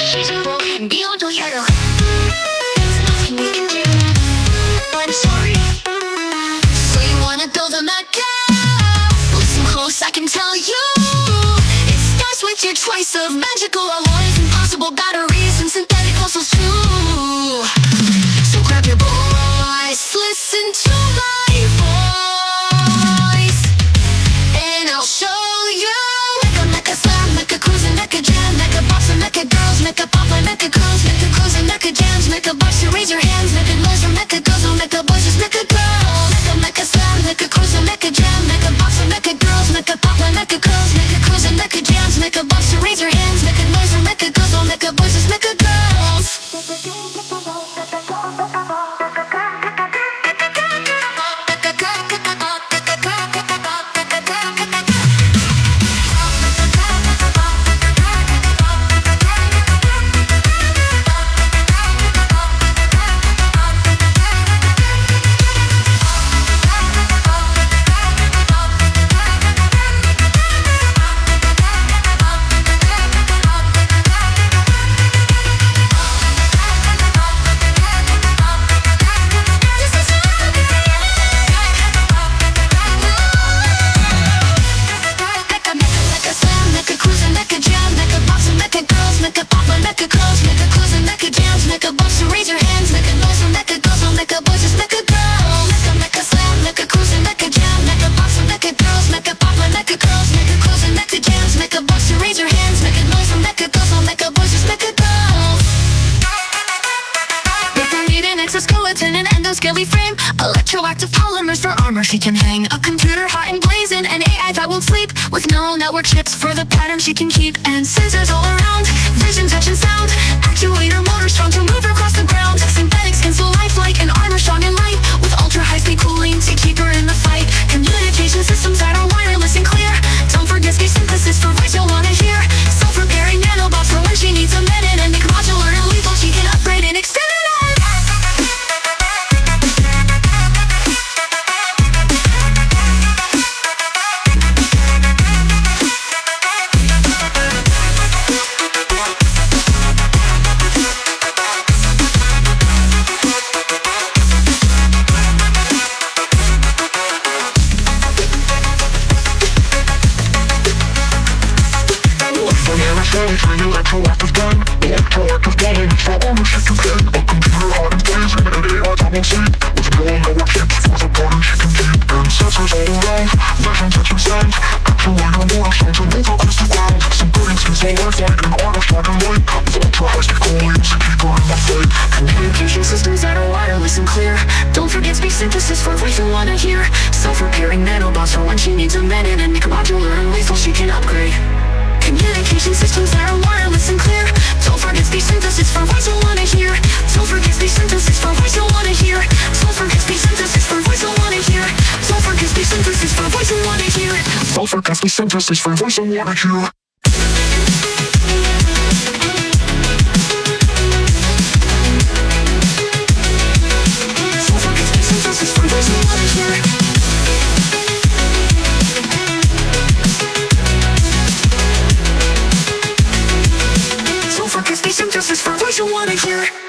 She's broken, we can do. I'm sorry. So you wanna build a I can tell you. It starts with your choice of magical alloys, impossible batteries, Mecha pop, Mecha girls, Mecha cruising, Mecha jams, Mecha bossa, raise your hands, girls, Mecha pop, Mecha girls, Mecha cruising, Mecha jams, Mecha bossa, raise your hands, Mecha noise, Mecha girls, oh Mecha boys, just Mecha girls. If you need an exoskeleton and endoskelly frame Electroactive polymers for armor she can hang A computer hot and blazing, an AI that won't sleep With no network chips for the pattern she can keep And sensors all around, vision, touch and sound A computer hot and blazing, and AI that won't sleep With network chips for the pattern she can keep And sensors all around, vision, touch and sound Actuator motor strong to move across the ground so lifelike, and armor strong and light With ultra high speed cooling to keep in fight Communication systems that are wireless and clear Don't forget speech synthesis for voice you wanna hear Self-repairing nanobots for when she needs a minute And make modular and lethal she can upgrade Communication systems synthesis for voice you wanna hear. Sulfur Caspi synthesis for voice you wanna hear. Sulfur Caspi synthesis for voice you wanna hear. Sulfur Caspi synthesis for voice you wanna hear. Synthesis for voice you wanna hear.